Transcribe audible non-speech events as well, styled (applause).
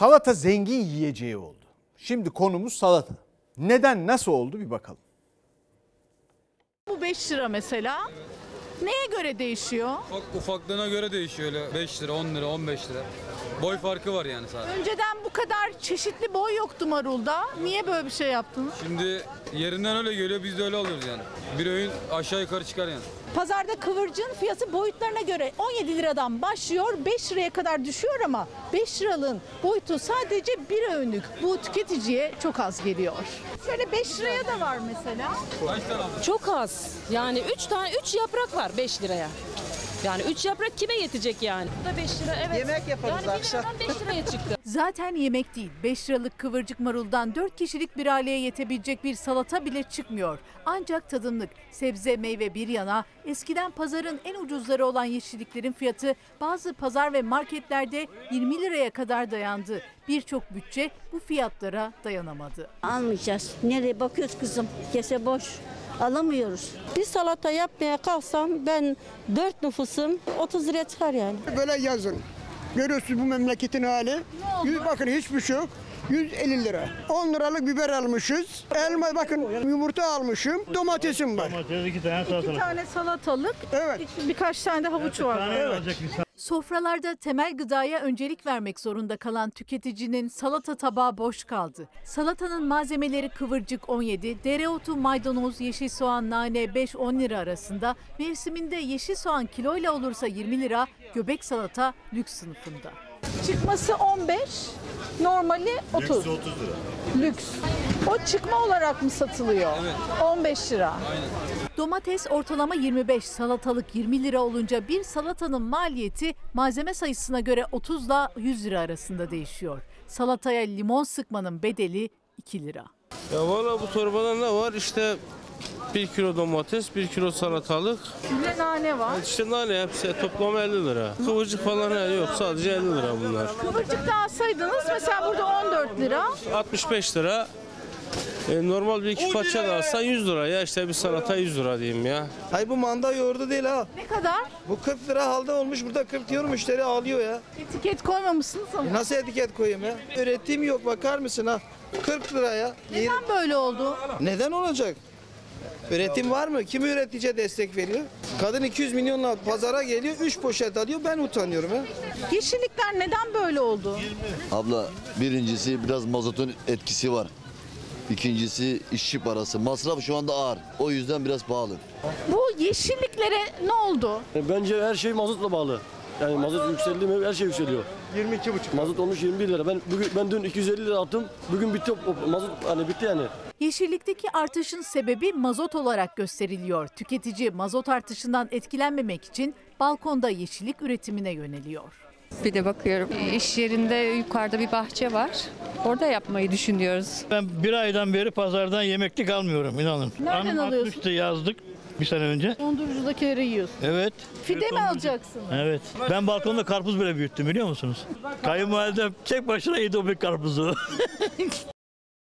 Salata zengin yiyeceği oldu. Şimdi konumuz salata. Neden nasıl oldu bir bakalım. Bu 5 lira mesela. Neye göre değişiyor? Ufak, ufaklığına göre değişiyor öyle 5 lira, 10 lira, 15 lira. Boy farkı var yani sadece. Önceden bu kadar çeşitli boy yoktu marulda. Niye böyle bir şey yaptınız? Şimdi yerinden öyle geliyor biz de öyle alıyoruz yani. Bir öğün aşağı yukarı çıkar yani. Pazarda kıvırcığın fiyatı boyutlarına göre 17 liradan başlıyor 5 liraya kadar düşüyor ama 5 liralığın boyutu sadece bir öğünlük. Bu tüketiciye çok az geliyor. Şöyle 5 liraya da var mesela. Çok az. Yani 3 tane 3 yaprak var 5 liraya. Yani 3 yaprak kime yetecek yani? Bu da 5 lira evet. Yemek yaparız yani akşam. 5 liraya çıktı. (laughs) Zaten yemek değil 5 liralık kıvırcık maruldan 4 kişilik bir aileye yetebilecek bir salata bile çıkmıyor. Ancak tadımlık sebze meyve bir yana eskiden pazarın en ucuzları olan yeşilliklerin fiyatı bazı pazar ve marketlerde 20 liraya kadar dayandı. Birçok bütçe bu fiyatlara dayanamadı. Almayacağız. Nereye bakıyoruz kızım? Kese boş. Alamıyoruz. Bir salata yapmaya kalksam ben 4 nüfusum 30 liraya çıkar yani. Böyle yazın. Görüyorsunuz bu memleketin hali. Yüz, bakın hiçbir şey yok. 150 lira. 10 liralık biber almışız. Elma bakın yumurta almışım. Domatesim var. Domates iki tane salatalık. tane salatalık, Evet. birkaç tane de havuç var. insan. Sofralarda temel gıdaya öncelik vermek zorunda kalan tüketicinin salata tabağı boş kaldı. Salatanın malzemeleri kıvırcık 17, dereotu, maydanoz, yeşil soğan, nane 5-10 lira arasında. Mevsiminde yeşil soğan kiloyla olursa 20 lira, göbek salata lüks sınıfında. Çıkması 15, normali 30. Lüks 30 lira. Lüks. O çıkma olarak mı satılıyor? Evet. 15 lira. Aynen. Domates ortalama 25, salatalık 20 lira olunca bir salatanın maliyeti malzeme sayısına göre 30 ile 100 lira arasında değişiyor. Salataya limon sıkmanın bedeli 2 lira. Ya valla bu torbada ne var? İşte 1 kilo domates, 1 kilo salatalık, Bir de nane var. işte nane hepsi toplam 50 lira. Kıvırcık falan yok sadece 50 lira bunlar. Kıvırcık da alsaydınız mesela burada 14 lira. 65 lira. E, normal bir iki parça da alsan 100 lira ya işte bir salata 100 lira diyeyim ya. Ay bu manda yoğurdu değil ha. Ne kadar? Bu 40 lira halde olmuş burada 40 diyor müşteri alıyor ya. Etiket koymamışsınız ama. E Nasıl etiket koyayım ya? Üretim yok bakar mısın ha? 40 lira ya. Neden böyle oldu? Neden olacak? Üretim var mı? Kim üreticiye destek veriyor? Kadın 200 milyonla pazara geliyor, 3 poşet alıyor. Ben utanıyorum ya. Yeşillikler neden böyle oldu? Abla birincisi biraz mazotun etkisi var. İkincisi işçi parası. Masraf şu anda ağır. O yüzden biraz pahalı. Bu yeşilliklere ne oldu? Bence her şey mazotla bağlı. Yani mazot yükseldi mi her şey yükseliyor. 22,5. Mazot olmuş 21 lira. Ben bugün ben dün 250 lira attım. Bugün bitti o mazot hani bitti yani. Yeşillikteki artışın sebebi mazot olarak gösteriliyor. Tüketici mazot artışından etkilenmemek için balkonda yeşillik üretimine yöneliyor. Bir de bakıyorum iş yerinde yukarıda bir bahçe var. Orada yapmayı düşünüyoruz. Ben bir aydan beri pazardan yemeklik almıyorum inanın. Nereden Hanım alıyorsun? atmıştı yazdık bir sene önce. Dondurucudakileri yiyorsun. Evet. Fide mi dondurucu- alacaksın? Evet. Ben balkonda karpuz bile büyüttüm biliyor musunuz? Kayınvalidem tek başına yedi o bir karpuzu. (laughs)